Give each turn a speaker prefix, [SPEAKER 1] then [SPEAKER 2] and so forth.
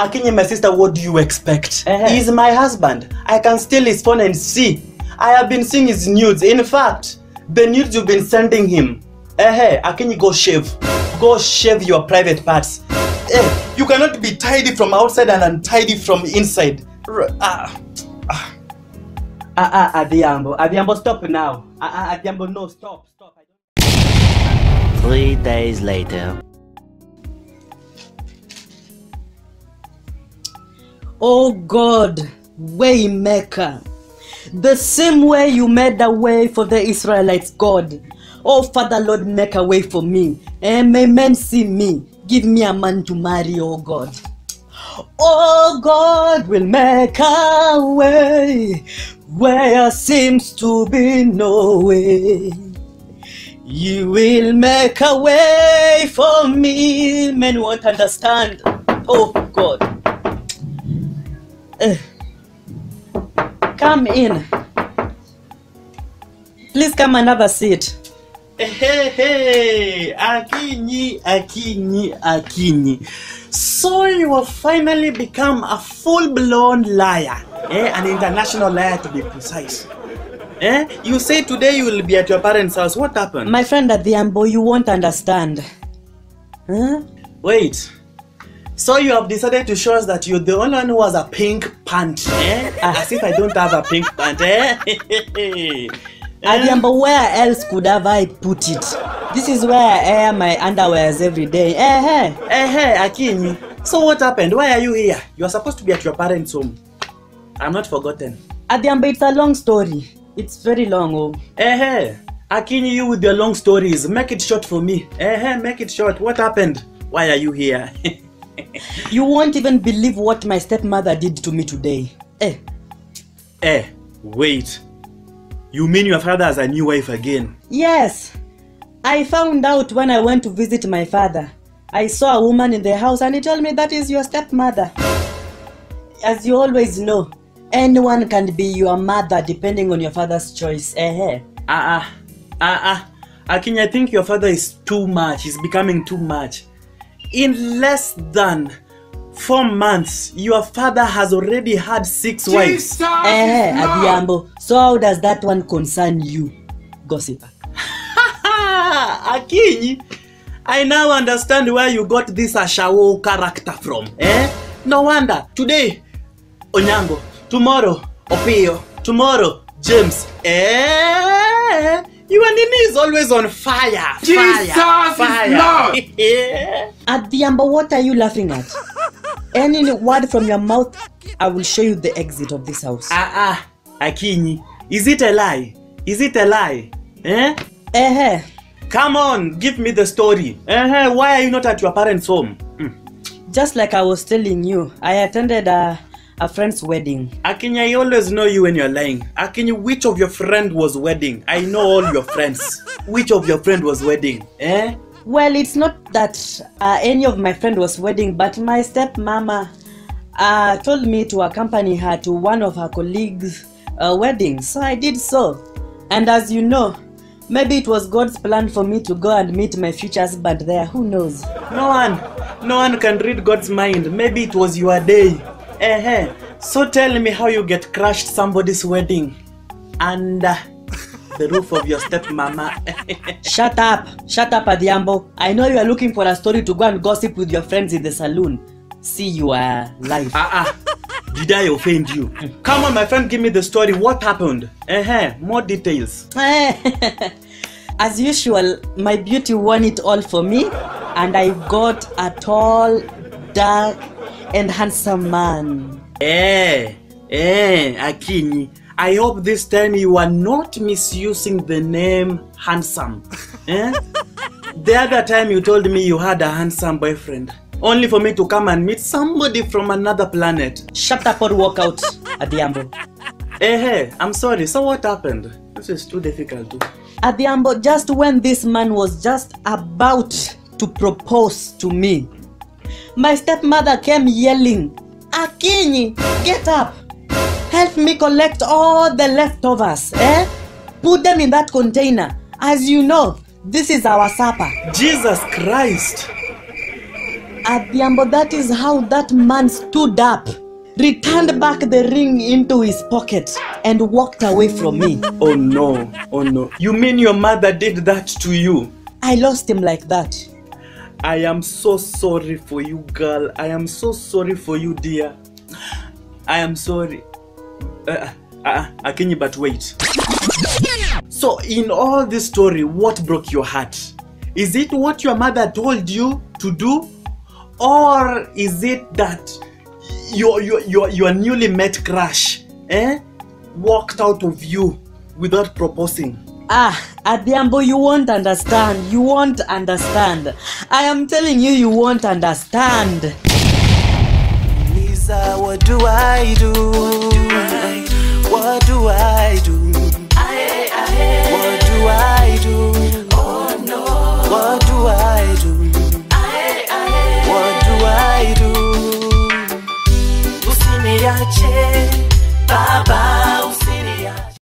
[SPEAKER 1] Akinyi, my sister, what do you expect?
[SPEAKER 2] Eh.
[SPEAKER 1] He's my husband. I can steal his phone and see. I have been seeing his nudes. In fact, the nudes you've been sending him. Eh, Akinyi, go shave. Go shave your private parts. Eh, you cannot be tidy from outside and untidy from inside. R- ah.
[SPEAKER 2] Ah, ah, Adhiambo. Adhiambo, stop now. Ah, ah, Adhiambo, no, stop, stop.
[SPEAKER 3] Three days later.
[SPEAKER 4] Oh God, Waymaker, the same way you made a way for the Israelites, God. Oh Father Lord, make a way for me. And may men see me. Give me a man to marry, oh God. Oh God will make a way where seems to be no way. You will make a way for me. Men won't understand. Oh God. Come in. Please come and have a seat.
[SPEAKER 1] Hey, hey, Akinyi, Akinyi, Akinyi. So you have finally become a full-blown liar, eh? An international liar to be precise. Eh? You say today you will be at your parents' house. What happened?
[SPEAKER 4] My friend at the Ambo, you won't understand. Huh?
[SPEAKER 1] Wait. So you have decided to show us that you're the only one who has a pink pant, eh? As if I don't have a pink pant, eh? Eh?
[SPEAKER 4] Adhiambo, where else could have I put it? This is where I air my underwears every day. Eh, eh.
[SPEAKER 1] Eh, hey, Akinyi. So what happened? Why are you here? You are supposed to be at your parents' home. I'm not forgotten.
[SPEAKER 4] Adhiambo, it's a long story. It's very long, oh.
[SPEAKER 1] Eh, hey, Akinyi, you with your long stories. Make it short for me. Eh, hey, make it short. What happened? Why are you here?
[SPEAKER 4] You won't even believe what my stepmother did to me today. Eh,
[SPEAKER 1] eh, wait. You mean your father has a new wife again?
[SPEAKER 4] yes. I found out when I went to visit my father. I saw a woman in the house and he told me that is your stepmother. As you always know, anyone can be your mother depending on your father's choice. Eh, eh.
[SPEAKER 1] Ah, ah, ah, ah. Akinyi, I think your father is too much. He's becoming too much. In less than four months, your father has already had six Jesus wives.
[SPEAKER 4] Eh, Adhiambo. So how does that one concern you, gossiper?
[SPEAKER 1] Akinyi, I now understand where you got this Ashawo character from. Eh? No wonder. Today, Onyango. Tomorrow, Opio. Tomorrow, James. Eh? Your nini is always on fire.
[SPEAKER 5] Jesus
[SPEAKER 1] fire,
[SPEAKER 5] is
[SPEAKER 1] fire.
[SPEAKER 5] Lord.
[SPEAKER 1] the
[SPEAKER 4] Adhiambo, what are you laughing at? Any word from your mouth, I will show you the exit of this house.
[SPEAKER 1] ah, ah, Akinyi. Is it a lie? Is it a lie? Eh?
[SPEAKER 4] Eh, eh.
[SPEAKER 1] Come on, give me the story. Eh, -huh. why are you not at your parents' home? Mm.
[SPEAKER 4] Just like I was telling you, I attended a, a friend's wedding.
[SPEAKER 1] Akinyi, I always know you when you're lying. Akinyi, which of your friend was wedding? I know all your friends. Which of your friend was wedding? Eh?
[SPEAKER 4] Well, it's not that uh, any of my friend was wedding, but my stepmama uh, told me to accompany her to one of her colleagues' uh, weddings, so I did so. And as you know, maybe it was God's plan for me to go and meet my future husband there. Who knows?
[SPEAKER 1] No one, no one can read God's mind. Maybe it was your day. Eh, eh. So tell me how you get crashed somebody's wedding under the roof of your stepmama.
[SPEAKER 4] Shut up! Shut up, Adhiambo. I know you are looking for a story to go and gossip with your friends in the saloon. See you are live.
[SPEAKER 1] ah, ah. Did I offend you? Come on, my friend, give me the story. What happened? Eh, eh. More details.
[SPEAKER 4] As usual, my beauty won it all for me, and I got a tall, dark, and handsome man.
[SPEAKER 1] Eh, eh, Akinyi. I hope this time you are not misusing the name handsome. Eh? the other time you told me you had a handsome boyfriend, only for me to come and meet somebody from another planet.
[SPEAKER 4] Shut up or walk out, Adiambo.
[SPEAKER 1] Eh, hey, I'm sorry. So what happened? This is too difficult. To...
[SPEAKER 4] Adiambo, just when this man was just about to propose to me, my stepmother came yelling, Akinyi, get up! Help me collect all the leftovers, eh? Put them in that container. As you know, this is our supper.
[SPEAKER 1] Jesus Christ.
[SPEAKER 4] Adhiambo, that is how that man stood up, returned back the ring into his pocket, and walked away from me.
[SPEAKER 1] Oh no, oh no. You mean your mother did that to you?
[SPEAKER 4] I lost him like that.
[SPEAKER 1] I am so sorry for you, girl. I am so sorry for you, dear. I am sorry. Uh, uh, Akinyi, but wait. So, in all this story, what broke your heart? Is it what your mother told you to do? Or is it that your, your, your, your newly met crush eh, walked out of you without proposing?
[SPEAKER 4] Ah, Adhiambo, you won't understand. You won't understand. I am telling you, you won't understand.
[SPEAKER 3] Lisa, what do I do? What do I do? What do I do?